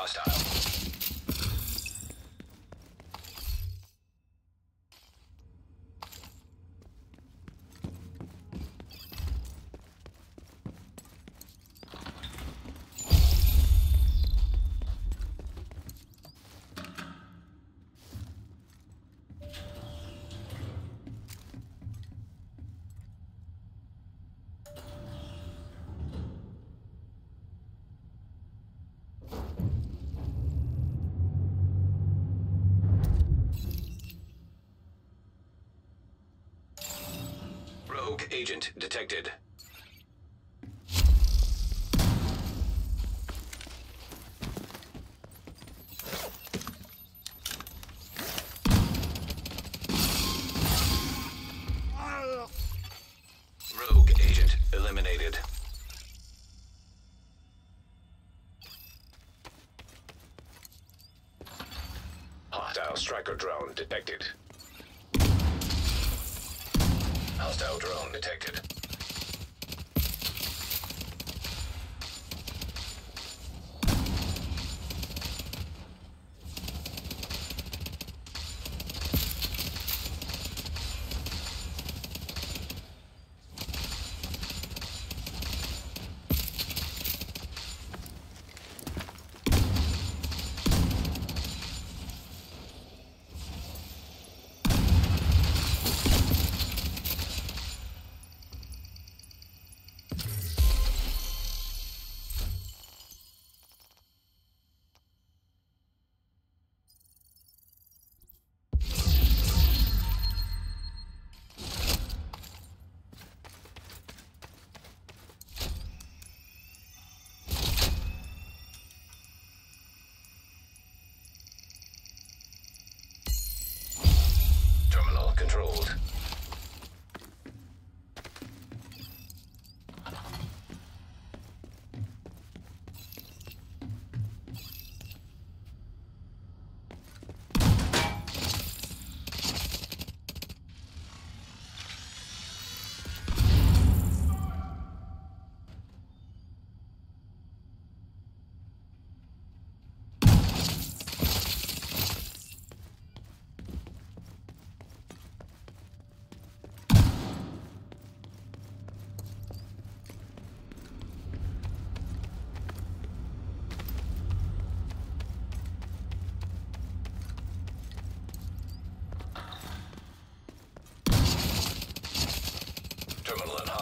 hostile. Rogue agent detected. Rogue agent eliminated. Hostile striker drone detected. Hostile drone detected.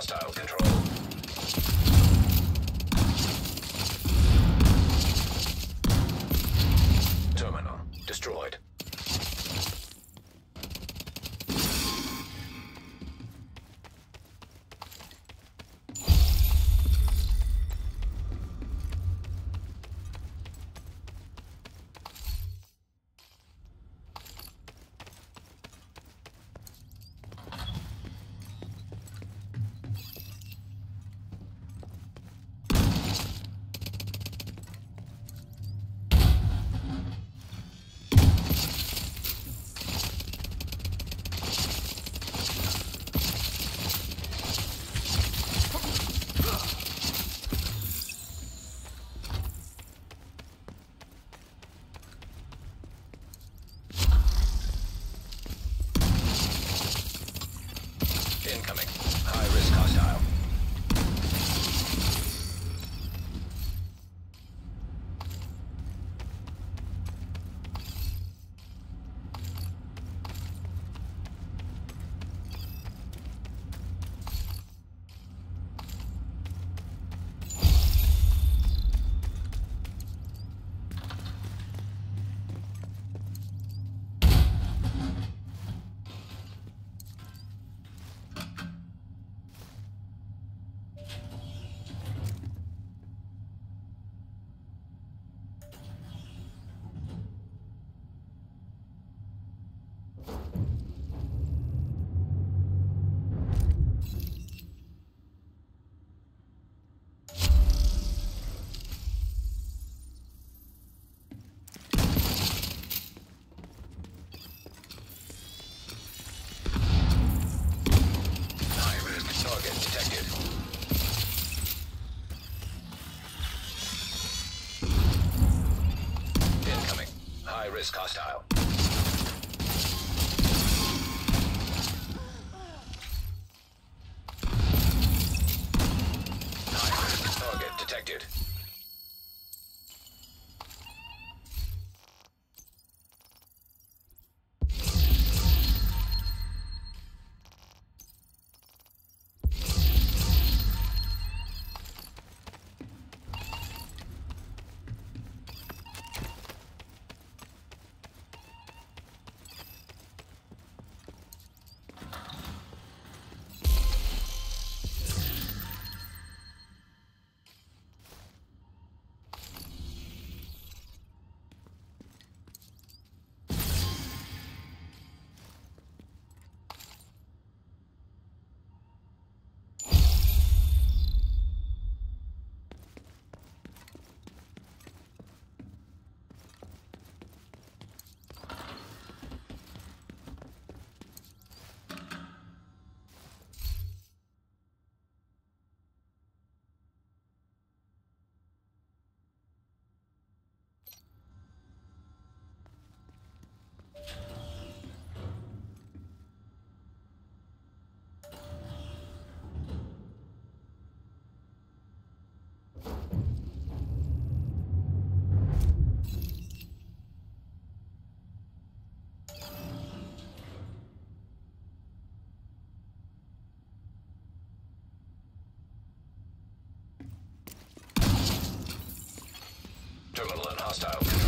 Hostile control. Risk hostile. Terminal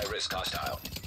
high risk hostile.